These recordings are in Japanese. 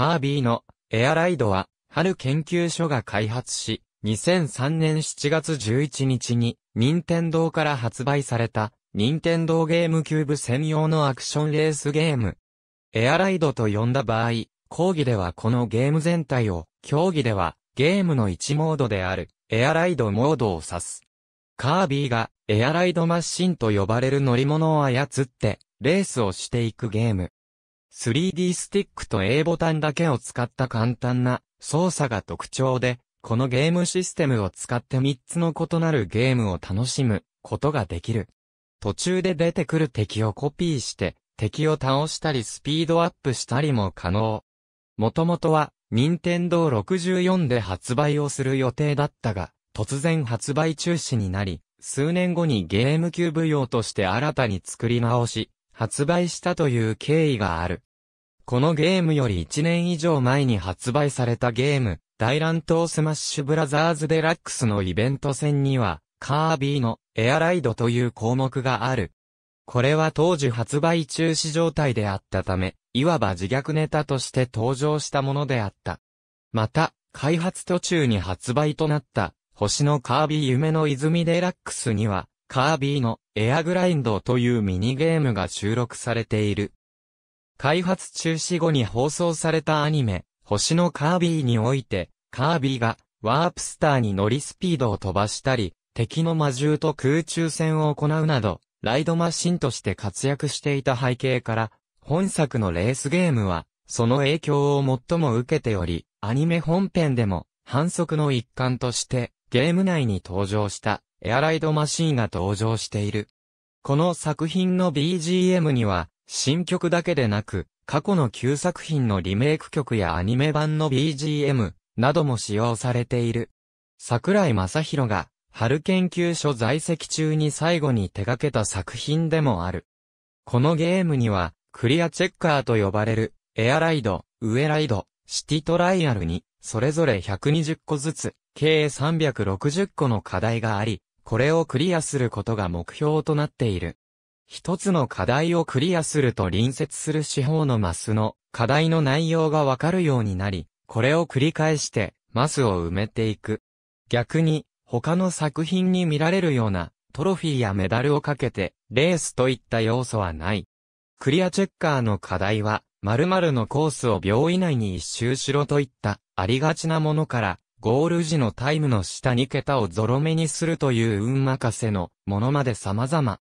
カービィのエアライドは、春研究所が開発し、2003年7月11日に、任天堂から発売された、任天堂ゲームキューブ専用のアクションレースゲーム。エアライドと呼んだ場合、講義ではこのゲーム全体を、競技では、ゲームの1モードである、エアライドモードを指す。カービィが、エアライドマシンと呼ばれる乗り物を操って、レースをしていくゲーム。3D スティックと A ボタンだけを使った簡単な操作が特徴で、このゲームシステムを使って3つの異なるゲームを楽しむことができる。途中で出てくる敵をコピーして、敵を倒したりスピードアップしたりも可能。もともとは、任天堂64で発売をする予定だったが、突然発売中止になり、数年後にゲームキューブ用として新たに作り直し、発売したという経緯がある。このゲームより1年以上前に発売されたゲーム、大乱闘スマッシュブラザーズデラックスのイベント戦には、カービィのエアライドという項目がある。これは当時発売中止状態であったため、いわば自虐ネタとして登場したものであった。また、開発途中に発売となった星のカービィ夢の泉デラックスには、カービィのエアグラインドというミニゲームが収録されている。開発中止後に放送されたアニメ、星のカービィにおいて、カービィがワープスターに乗りスピードを飛ばしたり、敵の魔獣と空中戦を行うなど、ライドマシンとして活躍していた背景から、本作のレースゲームは、その影響を最も受けており、アニメ本編でも、反則の一環として、ゲーム内に登場したエアライドマシーンが登場している。この作品の BGM には新曲だけでなく過去の旧作品のリメイク曲やアニメ版の BGM なども使用されている。桜井正宏が春研究所在籍中に最後に手掛けた作品でもある。このゲームにはクリアチェッカーと呼ばれるエアライド、ウエライド、シティトライアルにそれぞれ120個ずつ計360個の課題があり、これをクリアすることが目標となっている。一つの課題をクリアすると隣接する四方のマスの課題の内容がわかるようになり、これを繰り返してマスを埋めていく。逆に、他の作品に見られるようなトロフィーやメダルをかけてレースといった要素はない。クリアチェッカーの課題は、〇〇のコースを秒以内に一周しろといったありがちなものから、ゴール時のタイムの下2桁をゾロ目にするという運任せのものまで様々。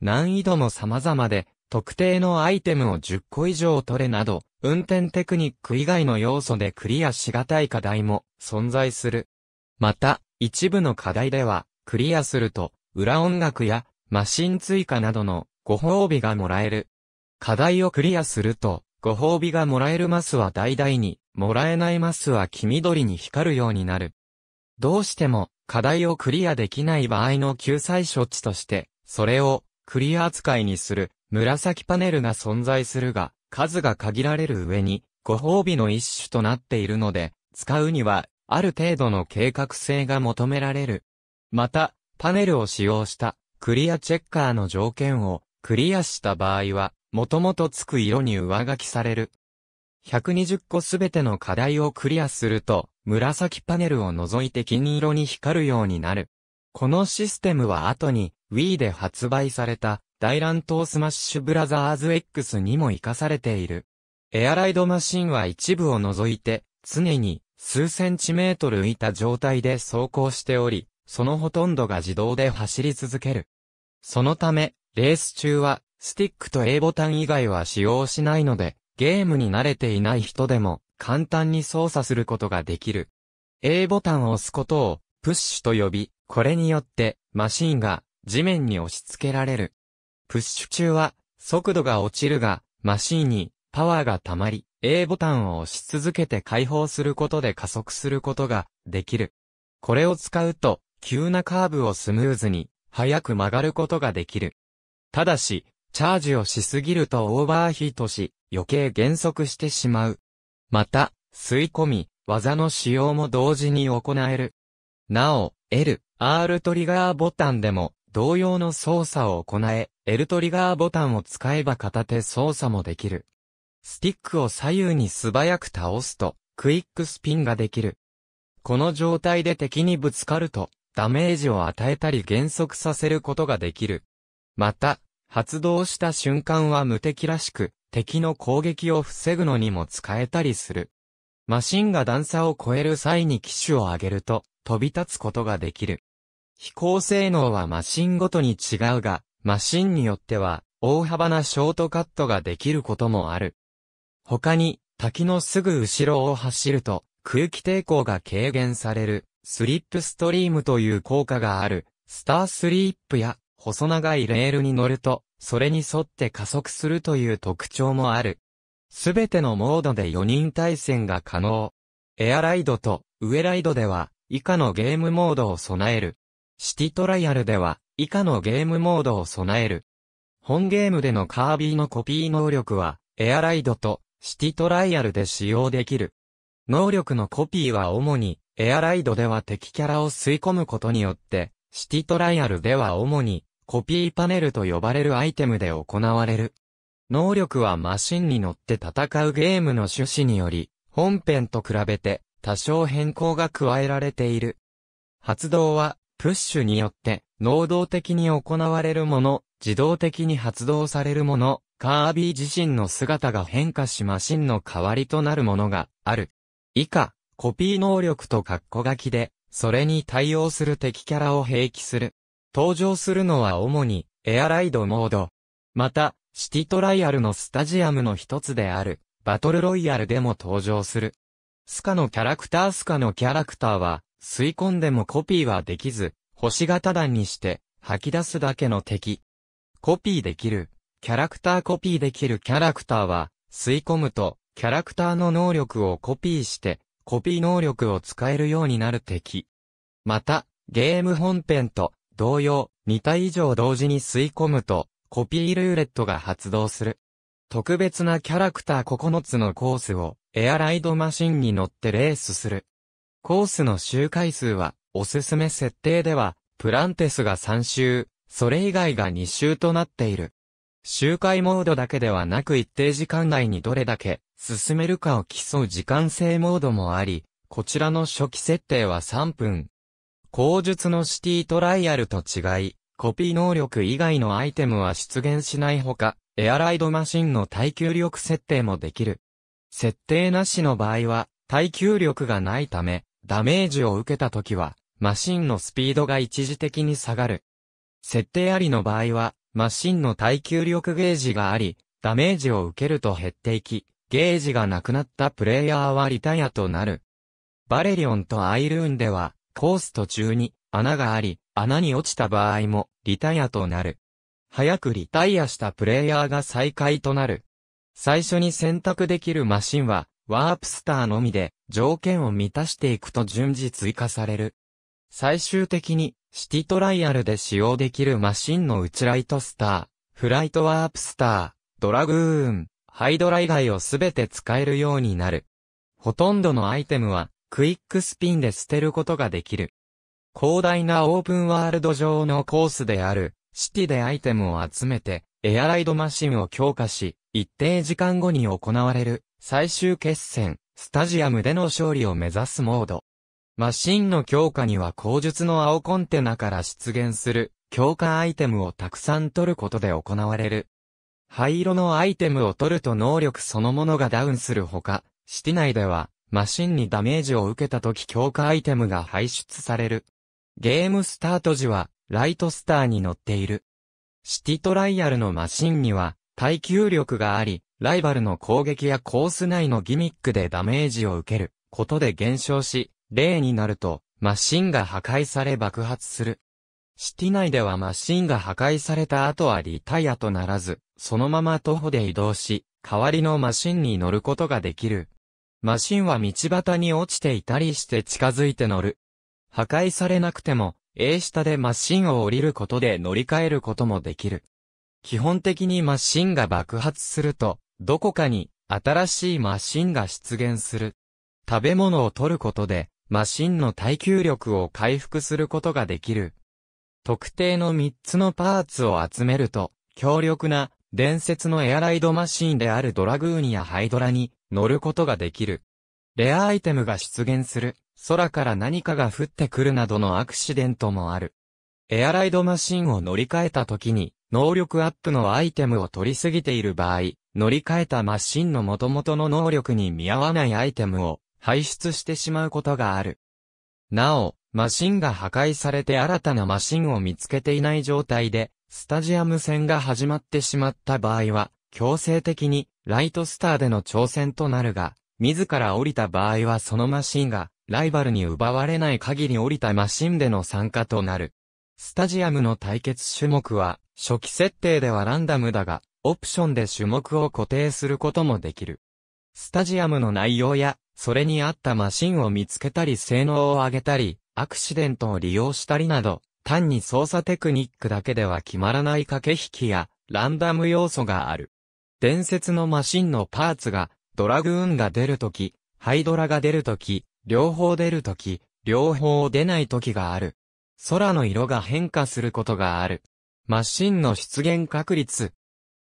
難易度も様々で、特定のアイテムを10個以上取れなど、運転テクニック以外の要素でクリアしがたい課題も存在する。また、一部の課題では、クリアすると、裏音楽やマシン追加などのご褒美がもらえる。課題をクリアすると、ご褒美がもらえるマスは大々に、もらえないマスは黄緑に光るようになる。どうしても課題をクリアできない場合の救済処置として、それをクリア扱いにする紫パネルが存在するが、数が限られる上に、ご褒美の一種となっているので、使うには、ある程度の計画性が求められる。また、パネルを使用したクリアチェッカーの条件をクリアした場合は、もともとつく色に上書きされる。120個すべての課題をクリアすると、紫パネルを除いて金色に光るようになる。このシステムは後に Wii で発売された大乱闘スマッシュブラザーズ X にも活かされている。エアライドマシンは一部を除いて常に数センチメートル浮いた状態で走行しており、そのほとんどが自動で走り続ける。そのため、レース中はスティックと A ボタン以外は使用しないので、ゲームに慣れていない人でも簡単に操作することができる。A ボタンを押すことをプッシュと呼び、これによってマシンが地面に押し付けられる。プッシュ中は速度が落ちるが、マシンにパワーが溜まり、A ボタンを押し続けて解放することで加速することができる。これを使うと、急なカーブをスムーズに、速く曲がることができる。ただし、チャージをしすぎるとオーバーヒートし、余計減速してしまう。また、吸い込み、技の使用も同時に行える。なお、L、R トリガーボタンでも、同様の操作を行え、L トリガーボタンを使えば片手操作もできる。スティックを左右に素早く倒すと、クイックスピンができる。この状態で敵にぶつかると、ダメージを与えたり減速させることができる。また、発動した瞬間は無敵らしく、敵の攻撃を防ぐのにも使えたりする。マシンが段差を越える際に機種を上げると、飛び立つことができる。飛行性能はマシンごとに違うが、マシンによっては、大幅なショートカットができることもある。他に、滝のすぐ後ろを走ると、空気抵抗が軽減される、スリップストリームという効果がある、スタースリープや、細長いレールに乗ると、それに沿って加速するという特徴もある。すべてのモードで4人対戦が可能。エアライドとウエライドでは、以下のゲームモードを備える。シティトライアルでは、以下のゲームモードを備える。本ゲームでのカービィのコピー能力は、エアライドとシティトライアルで使用できる。能力のコピーは主に、エアライドでは敵キャラを吸い込むことによって、シティトライアルでは主に、コピーパネルと呼ばれるアイテムで行われる。能力はマシンに乗って戦うゲームの趣旨により、本編と比べて多少変更が加えられている。発動は、プッシュによって、能動的に行われるもの、自動的に発動されるもの、カービィ自身の姿が変化しマシンの代わりとなるものがある。以下、コピー能力とカッコ書きで、それに対応する敵キャラを併記する。登場するのは主に、エアライドモード。また、シティトライアルのスタジアムの一つである、バトルロイヤルでも登場する。スカのキャラクタースカのキャラクターは、吸い込んでもコピーはできず、星型弾にして、吐き出すだけの敵。コピーできる。キャラクターコピーできるキャラクターは、吸い込むと、キャラクターの能力をコピーして、コピー能力を使えるようになる敵。また、ゲーム本編と同様、2体以上同時に吸い込むと、コピールーレットが発動する。特別なキャラクター9つのコースを、エアライドマシンに乗ってレースする。コースの周回数は、おすすめ設定では、プランテスが3周、それ以外が2周となっている。周回モードだけではなく一定時間内にどれだけ進めるかを競う時間制モードもあり、こちらの初期設定は3分、口述のシティトライアルと違い、コピー能力以外のアイテムは出現しないほか、エアライドマシンの耐久力設定もできる。設定なしの場合は、耐久力がないため、ダメージを受けた時は、マシンのスピードが一時的に下がる。設定ありの場合は、マシンの耐久力ゲージがあり、ダメージを受けると減っていき、ゲージがなくなったプレイヤーはリタイアとなる。バレリオンとアイルーンでは、コース途中に穴があり、穴に落ちた場合もリタイアとなる。早くリタイアしたプレイヤーが再開となる。最初に選択できるマシンは、ワープスターのみで、条件を満たしていくと順次追加される。最終的に、シティトライアルで使用できるマシンの内ライトスター、フライトワープスター、ドラグーン、ハイドラ以外をすべて使えるようになる。ほとんどのアイテムは、クイックスピンで捨てることができる。広大なオープンワールド上のコースである、シティでアイテムを集めて、エアライドマシンを強化し、一定時間後に行われる、最終決戦、スタジアムでの勝利を目指すモード。マシンの強化には口述の青コンテナから出現する、強化アイテムをたくさん取ることで行われる。灰色のアイテムを取ると能力そのものがダウンするほか、シティ内では、マシンにダメージを受けた時強化アイテムが排出される。ゲームスタート時は、ライトスターに乗っている。シティトライアルのマシンには、耐久力があり、ライバルの攻撃やコース内のギミックでダメージを受けることで減少し、例になると、マシンが破壊され爆発する。シティ内ではマシンが破壊された後はリタイアとならず、そのまま徒歩で移動し、代わりのマシンに乗ることができる。マシンは道端に落ちていたりして近づいて乗る。破壊されなくても、A 下でマシンを降りることで乗り換えることもできる。基本的にマシンが爆発すると、どこかに新しいマシンが出現する。食べ物を取ることで、マシンの耐久力を回復することができる。特定の3つのパーツを集めると、強力な伝説のエアライドマシンであるドラグーンやハイドラに乗ることができる。レアアイテムが出現する。空から何かが降ってくるなどのアクシデントもある。エアライドマシンを乗り換えた時に、能力アップのアイテムを取りすぎている場合、乗り換えたマシンの元々の能力に見合わないアイテムを排出してしまうことがある。なお、マシンが破壊されて新たなマシンを見つけていない状態で、スタジアム戦が始まってしまった場合は、強制的にライトスターでの挑戦となるが、自ら降りた場合はそのマシンがライバルに奪われない限り降りたマシンでの参加となる。スタジアムの対決種目は初期設定ではランダムだが、オプションで種目を固定することもできる。スタジアムの内容や、それに合ったマシンを見つけたり性能を上げたり、アクシデントを利用したりなど、単に操作テクニックだけでは決まらない駆け引きや、ランダム要素がある。伝説のマシンのパーツが、ドラグーンが出るとき、ハイドラが出るとき、両方出るとき、両方出ないときがある。空の色が変化することがある。マシンの出現確率。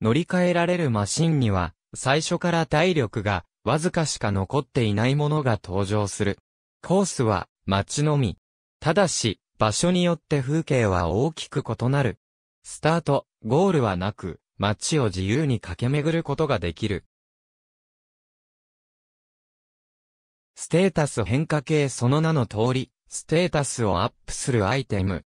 乗り換えられるマシンには、最初から体力がわずかしか残っていないものが登場する。コースは街のみ。ただし、場所によって風景は大きく異なる。スタート、ゴールはなく、街を自由に駆け巡ることができる。ステータス変化系その名の通り、ステータスをアップするアイテム。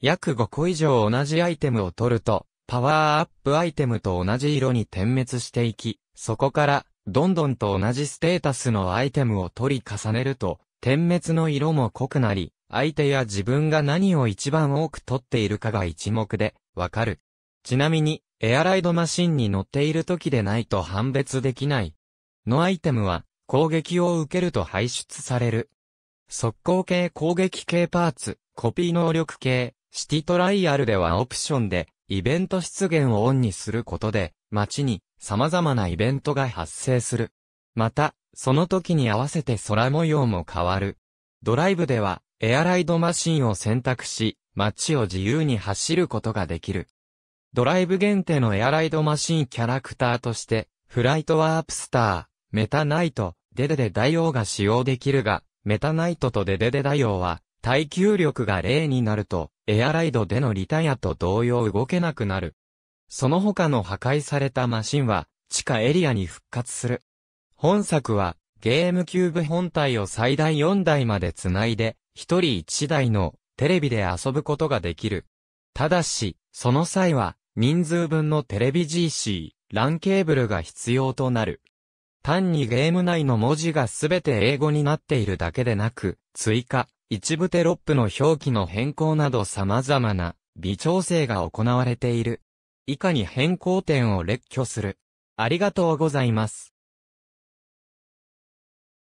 約5個以上同じアイテムを取ると、パワーアップアイテムと同じ色に点滅していき、そこから、どんどんと同じステータスのアイテムを取り重ねると、点滅の色も濃くなり、相手や自分が何を一番多く取っているかが一目でわかる。ちなみに、エアライドマシンに乗っている時でないと判別できない。のアイテムは、攻撃を受けると排出される。速攻系攻撃系パーツ、コピー能力系、シティトライアルではオプションで、イベント出現をオンにすることで、街に様々なイベントが発生する。また、その時に合わせて空模様も変わる。ドライブでは、エアライドマシンを選択し、街を自由に走ることができる。ドライブ限定のエアライドマシンキャラクターとして、フライトワープスター、メタナイト、デデデ大王が使用できるが、メタナイトとデデデ大王は、耐久力が0になると、エアライドでのリタイアと同様動けなくなる。その他の破壊されたマシンは、地下エリアに復活する。本作は、ゲームキューブ本体を最大4台まで繋いで、一人一台のテレビで遊ぶことができる。ただし、その際は、人数分のテレビ GC、LAN ケーブルが必要となる。単にゲーム内の文字がすべて英語になっているだけでなく、追加、一部テロップの表記の変更など様々な微調整が行われている。以下に変更点を列挙する。ありがとうございます。